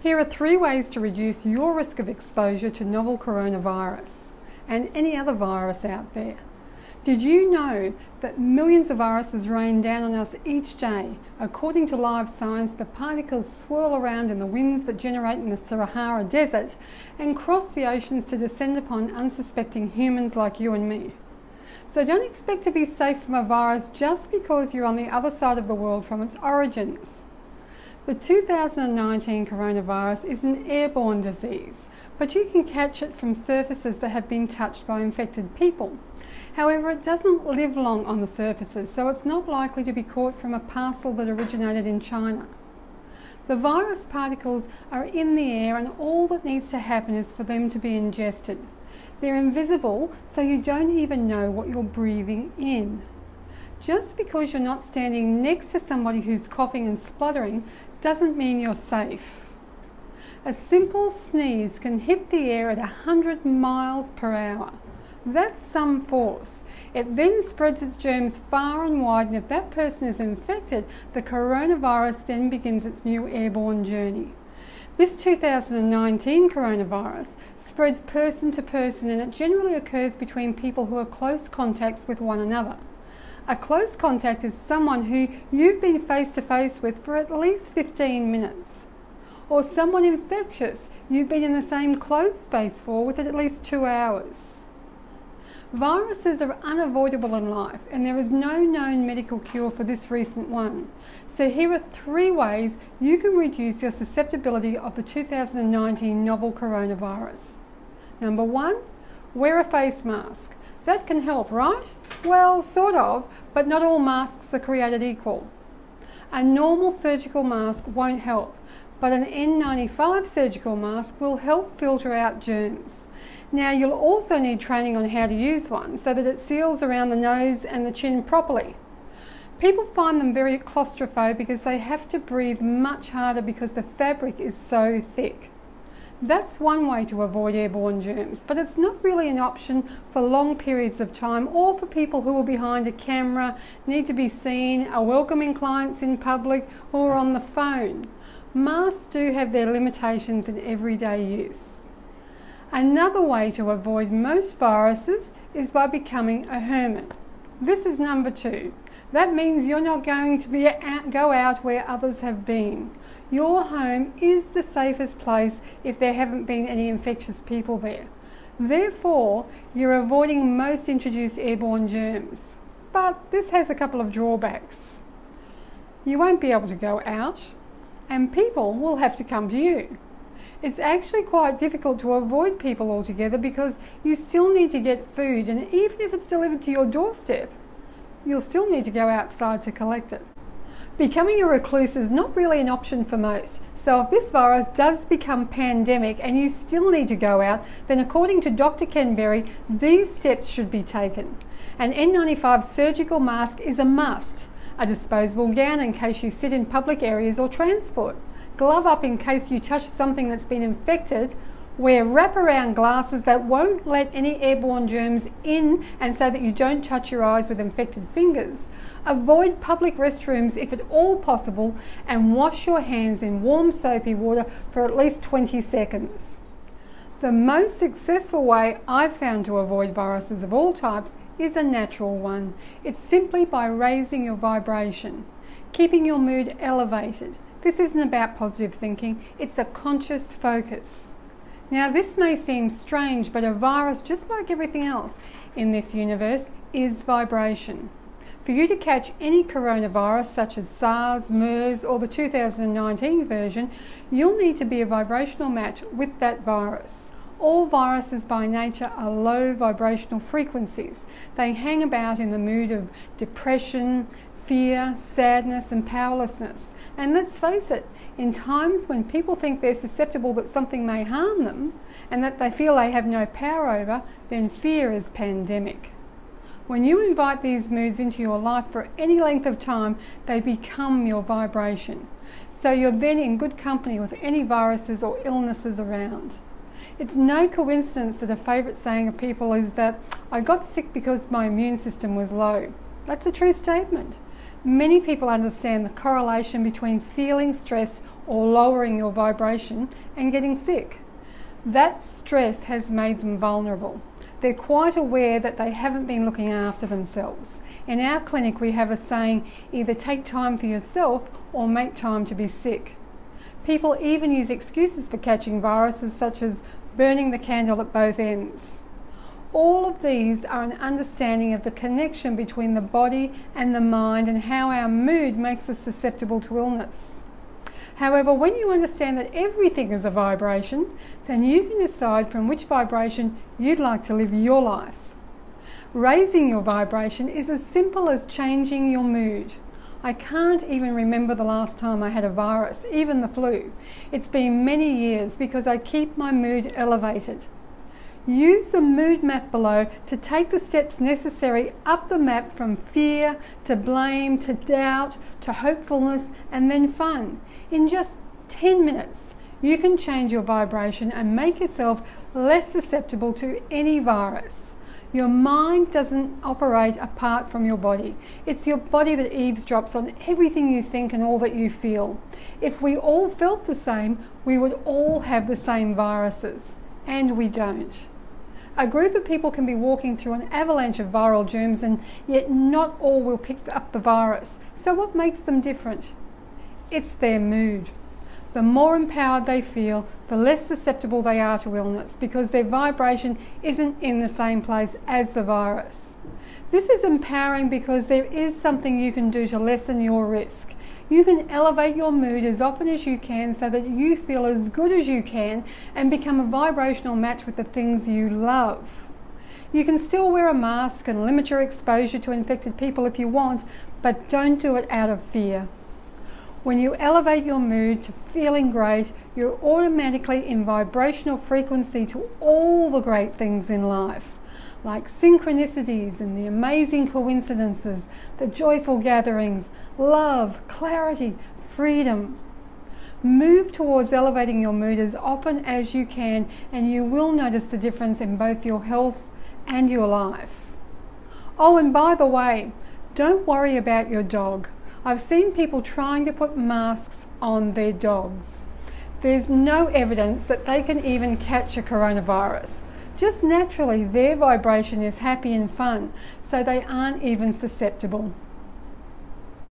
Here are three ways to reduce your risk of exposure to novel coronavirus and any other virus out there. Did you know that millions of viruses rain down on us each day? According to Live Science, the particles swirl around in the winds that generate in the Sahara Desert and cross the oceans to descend upon unsuspecting humans like you and me. So don't expect to be safe from a virus just because you're on the other side of the world from its origins. The 2019 coronavirus is an airborne disease, but you can catch it from surfaces that have been touched by infected people. However, it doesn't live long on the surfaces, so it's not likely to be caught from a parcel that originated in China. The virus particles are in the air, and all that needs to happen is for them to be ingested. They're invisible, so you don't even know what you're breathing in. Just because you're not standing next to somebody who's coughing and spluttering doesn't mean you're safe. A simple sneeze can hit the air at 100 miles per hour. That's some force. It then spreads its germs far and wide, and if that person is infected, the coronavirus then begins its new airborne journey. This 2019 coronavirus spreads person to person and it generally occurs between people who are close contacts with one another. A close contact is someone who you've been face to face with for at least 15 minutes. Or someone infectious you've been in the same close space for with at least two hours. Viruses are unavoidable in life, and there is no known medical cure for this recent one. So, here are three ways you can reduce your susceptibility of the 2019 novel coronavirus. Number one, wear a face mask. That can help, right? Well, sort of, but not all masks are created equal. A normal surgical mask won't help, but an N95 surgical mask will help filter out germs. Now, you'll also need training on how to use one so that it seals around the nose and the chin properly. People find them very claustrophobic because they have to breathe much harder because the fabric is so thick. That's one way to avoid airborne germs, but it's not really an option for long periods of time or for people who are behind a camera, need to be seen, are welcoming clients in public, or on the phone. Masks do have their limitations in everyday use. Another way to avoid most viruses is by becoming a hermit. This is number two. That means you're not going to be out, go out where others have been. Your home is the safest place if there haven't been any infectious people there. Therefore, you're avoiding most introduced airborne germs. But this has a couple of drawbacks. You won't be able to go out, and people will have to come to you. It's actually quite difficult to avoid people altogether because you still need to get food, and even if it's delivered to your doorstep, you'll still need to go outside to collect it. Becoming a recluse is not really an option for most. So if this virus does become pandemic and you still need to go out, then according to Dr. Ken Berry, these steps should be taken. An N95 surgical mask is a must. A disposable gown in case you sit in public areas or transport. Glove up in case you touch something that's been infected Wear wraparound glasses that won't let any airborne germs in and so that you don't touch your eyes with infected fingers. Avoid public restrooms if at all possible and wash your hands in warm soapy water for at least 20 seconds. The most successful way I've found to avoid viruses of all types is a natural one. It's simply by raising your vibration, keeping your mood elevated. This isn't about positive thinking, it's a conscious focus. Now, this may seem strange, but a virus, just like everything else in this universe, is vibration. For you to catch any coronavirus, such as SARS, MERS, or the 2019 version, you'll need to be a vibrational match with that virus. All viruses by nature are low vibrational frequencies. They hang about in the mood of depression, fear, sadness, and powerlessness. And let's face it, in times when people think they're susceptible that something may harm them and that they feel they have no power over, then fear is pandemic. When you invite these moods into your life for any length of time, they become your vibration. So you're then in good company with any viruses or illnesses around. It's no coincidence that a favourite saying of people is that I got sick because my immune system was low. That's a true statement. Many people understand the correlation between feeling stressed or lowering your vibration and getting sick. That stress has made them vulnerable. They're quite aware that they haven't been looking after themselves. In our clinic, we have a saying either take time for yourself or make time to be sick. People even use excuses for catching viruses, such as burning the candle at both ends. All of these are an understanding of the connection between the body and the mind and how our mood makes us susceptible to illness. However, when you understand that everything is a vibration, then you can decide from which vibration you'd like to live your life. Raising your vibration is as simple as changing your mood. I can't even remember the last time I had a virus, even the flu. It's been many years because I keep my mood elevated. Use the mood map below to take the steps necessary up the map from fear to blame to doubt to hopefulness and then fun. In just 10 minutes, you can change your vibration and make yourself less susceptible to any virus. Your mind doesn't operate apart from your body. It's your body that eavesdrops on everything you think and all that you feel. If we all felt the same, we would all have the same viruses. And we don't. A group of people can be walking through an avalanche of viral germs and yet not all will pick up the virus. So what makes them different? It's their mood. The more empowered they feel, the less susceptible they are to illness because their vibration isn't in the same place as the virus. This is empowering because there is something you can do to lessen your risk. You can elevate your mood as often as you can so that you feel as good as you can and become a vibrational match with the things you love. You can still wear a mask and limit your exposure to infected people if you want, but don't do it out of fear. When you elevate your mood to feeling great, you're automatically in vibrational frequency to all the great things in life like synchronicities and the amazing coincidences, the joyful gatherings, love, clarity, freedom. Move towards elevating your mood as often as you can, and you will notice the difference in both your health and your life. Oh, and by the way, don't worry about your dog. I've seen people trying to put masks on their dogs. There's no evidence that they can even catch a coronavirus. Just naturally, their vibration is happy and fun, so they aren't even susceptible.